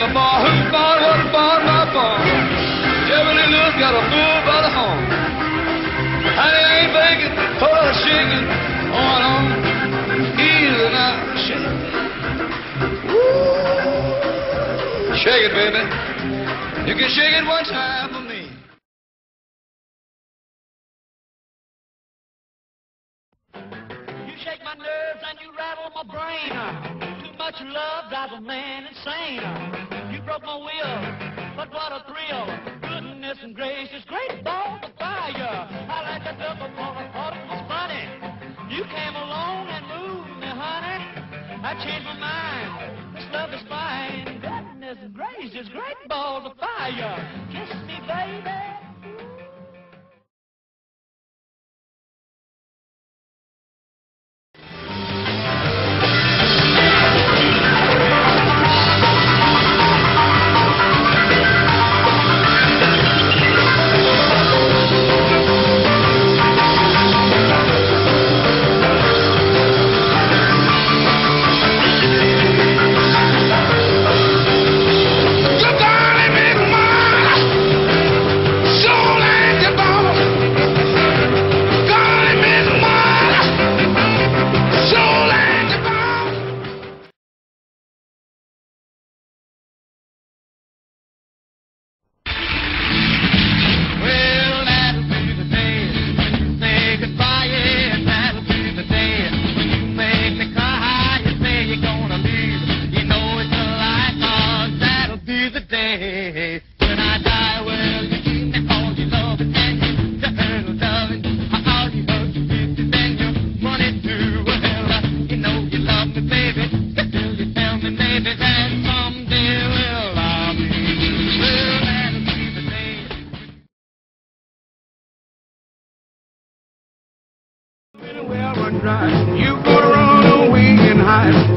shaking the bar. Who's bar? What a bar? My bar. Beverly Lewis got a bull by the horn. Honey I ain't begging, put a shaking on on. Easy now, shake it. Woo. Shake it, baby. You can shake it one time for me. You shake my nerves and you rattle my brain. Much love drives a man insane. You broke my will, but what a thrill. Goodness and gracious, great balls of fire. I like the double for I thought it was funny. You came along and moved me, honey. I changed my mind. This love is fine. Goodness and gracious, great balls of fire. Kiss me, baby.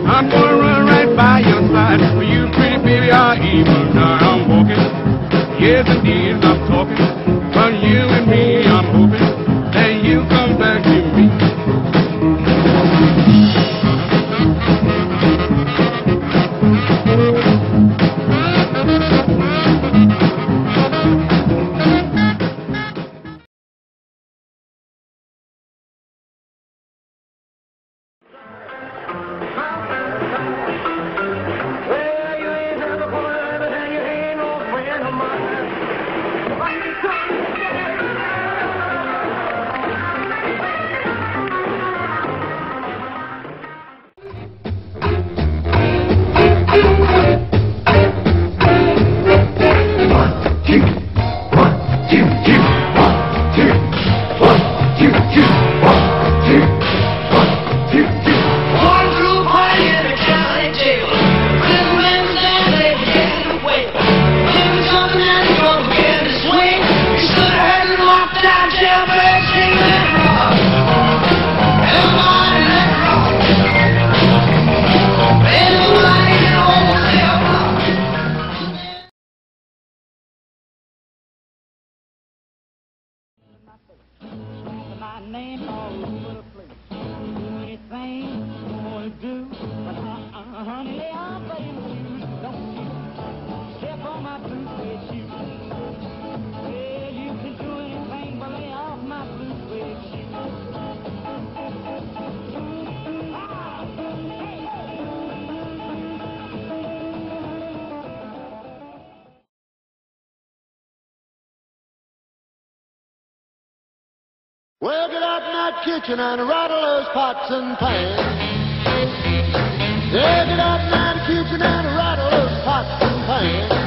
I'm gonna run right by your side. For you, pretty baby, are evil. Now I'm walking. Yes, indeed, I'm talking. Well, get out in that kitchen and rattle those pots and pans. Yeah, get out in that kitchen and rattle those pots and pans.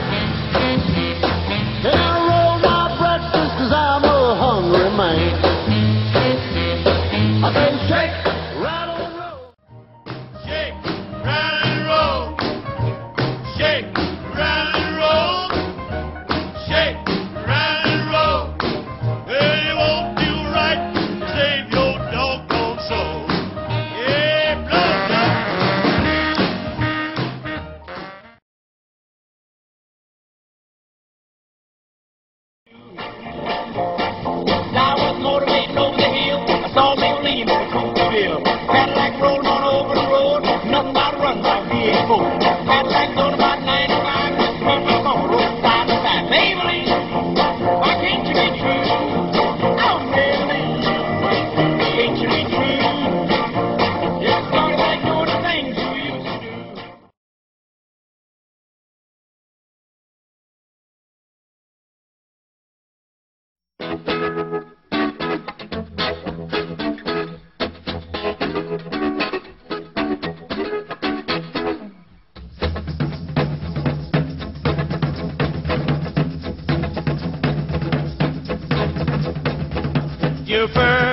Lucifer.